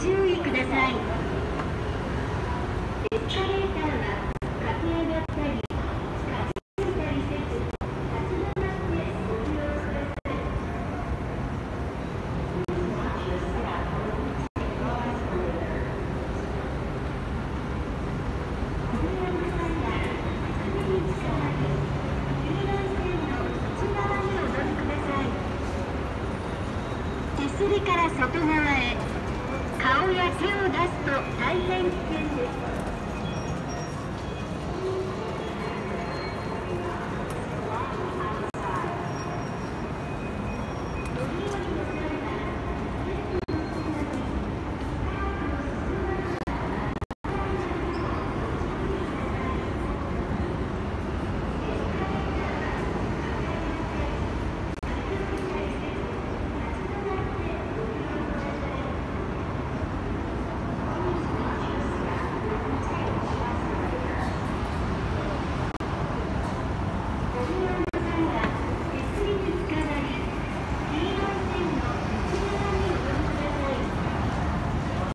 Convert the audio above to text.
注意くださいりから外側へ。顔や手を出すと大変危険です。